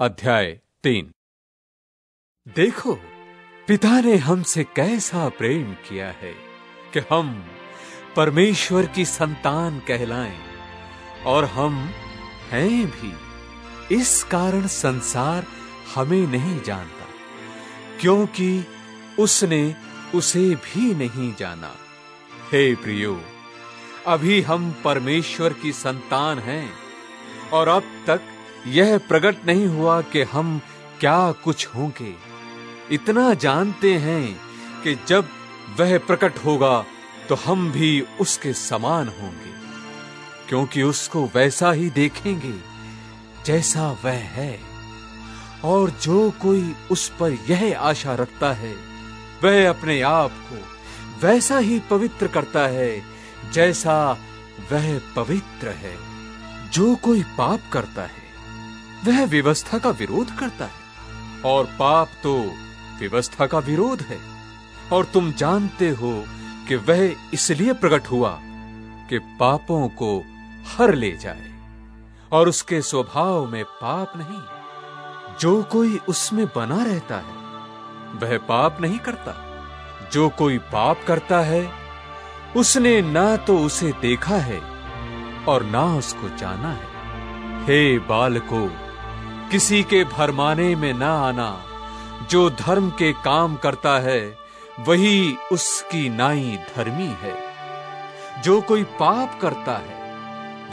अध्याय तीन। देखो, पिता ने हमसे कैसा प्रेम किया है कि हम परमेश्वर की संतान कहलाएँ और हम हैं भी। इस कारण संसार हमें नहीं जानता, क्योंकि उसने उसे भी नहीं जाना। हे प्रियो, अभी हम परमेश्वर की संतान हैं और अब तक यह प्रकट नहीं हुआ कि हम क्या कुछ होंगे। इतना जानते हैं कि जब वह प्रकट होगा तो हम भी उसके समान होंगे। क्योंकि उसको वैसा ही देखेंगे जैसा वह है। और जो कोई उस पर यह आशा रखता है, वह अपने आप को वैसा ही पवित्र करता है जैसा वह पवित्र है। जो कोई पाप करता है वह व्यवस्था का विरोध करता है। और पाप तो व्यवस्था का विरोध है। और तुम जानते हो कि वह इसलिए प्रकट हुआ कि पापों को हर ले जाए और उसके स्वभाव में पाप नहीं। जो कोई उसमें बना रहता है, वह पाप नहीं करता। जो कोई पाप करता है, उसने ना तो उसे देखा है और ना उसको जाना है। हे बालको किसी के भरमाने में ना आना। जो धर्म के काम करता है, वही उसकी नाई धर्मी है। जो कोई पाप करता है,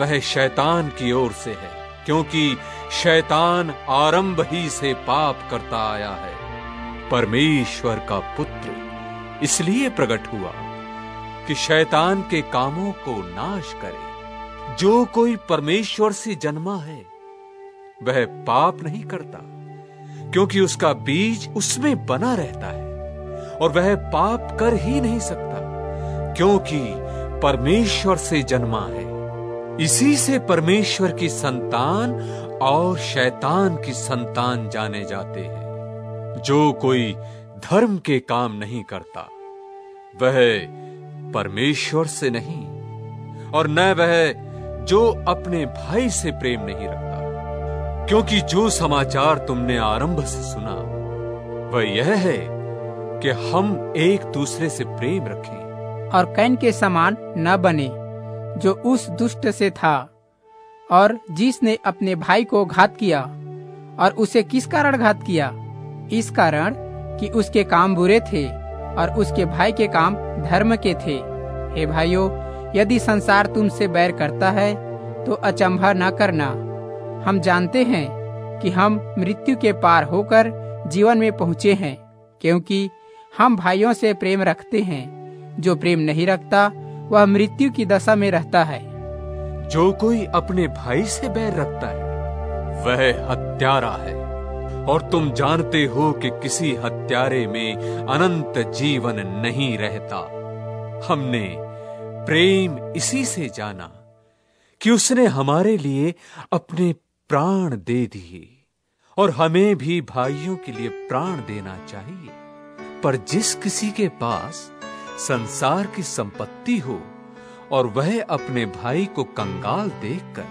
वह शैतान की ओर से है, क्योंकि शैतान आरंभ ही से पाप करता आया है। परमेश्वर का पुत्र इसलिए प्रकट हुआ कि शैतान के कामों को नाश करे। जो कोई परमेश्वर से जन्मा है वह पाप नहीं करता, क्योंकि उसका बीज उसमें बना रहता है, और वह पाप कर ही नहीं सकता, क्योंकि परमेश्वर से जन्मा है। इसी से परमेश्वर की संतान और शैतान की संतान जाने जाते हैं। जो कोई धर्म के काम नहीं करता, वह परमेश्वर से नहीं, और न वह जो अपने भाई से प्रेम नहीं रखता। क्योंकि जो समाचार तुमने आरंभ से सुना, वह यह है कि हम एक दूसरे से प्रेम रखें। और कैन के समान न बने, जो उस दुष्ट से था, और जिसने अपने भाई को घात किया, और उसे किस कारण घात किया? इस कारण कि उसके काम बुरे थे, और उसके भाई के काम धर्म के थे। हे भाइयों, यदि संसार तुमसे बैर करता है तो अचंभा न करना। हम जानते हैं कि हम मृत्यु के पार होकर जीवन में पहुँचे हैं, क्योंकि हम भाइयों से प्रेम रखते हैं। जो प्रेम नहीं रखता, वह मृत्यु की दशा में रहता है। जो कोई अपने भाई से बैर रखता है, वह हत्यारा है। और तुम जानते हो कि किसी हत्यारे में अनंत जीवन नहीं रहता। हमने प्रेम इसी से जाना कि उसने हमारे लिए अपने प्राण दे दिए और हमें भी भाइयों के लिए प्राण देना चाहिए। पर जिस किसी के पास संसार की संपत्ति हो और वह अपने भाई को कंगाल देखकर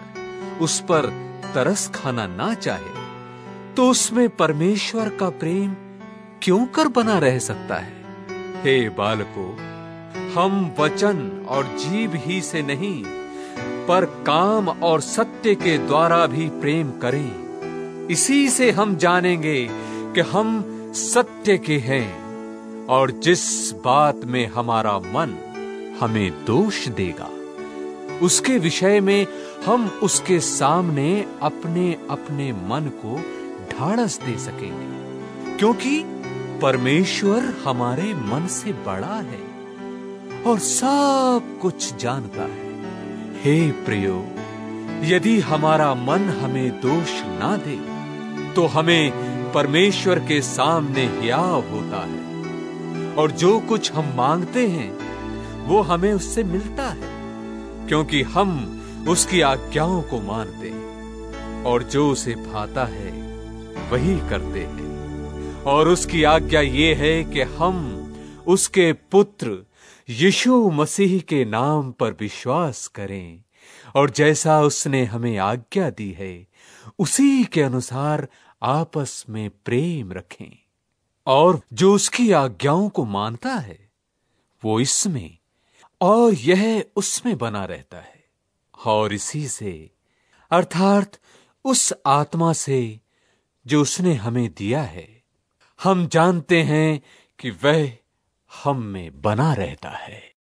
उस पर तरस खाना ना चाहे तो उसमें परमेश्वर का प्रेम क्यों कर बना रह सकता है? हे बालको, हम वचन और जीव ही से नहीं पर काम और सत्य के द्वारा भी प्रेम करें। इसी से हम जानेंगे कि हम सत्य के हैं और जिस बात में हमारा मन हमें दोष देगा, उसके विषय में हम उसके सामने अपने अपने मन को ढाढ़स दे सकेंगे। क्योंकि परमेश्वर हमारे मन से बड़ा है और सब कुछ जानता है। हे प्रियो, यदि हमारा मन हमें दोष ना दे तो हमें परमेश्वर के सामने हियाव होता है। और जो कुछ हम मांगते हैं, वो हमें उससे मिलता है, क्योंकि हम उसकी आज्ञाओं को मानते हैं, और जो उसे भाता है, वही करते हैं। और उसकी आज्ञा ये है कि हम उसके पुत्र यीशु मसीह के नाम पर विश्वास करें। और जैसा उसने हमें आज्ञा दी है, उसी के अनुसार आपस में प्रेम रखें। और जो उसकी आज्ञाओं को मानता है, वो इसमें और यह उसमें बना रहता है। और इसी से, अर्थात उस आत्मा से जो उसने हमें दिया है, हम जानते हैं कि वह हम में बना रहता है।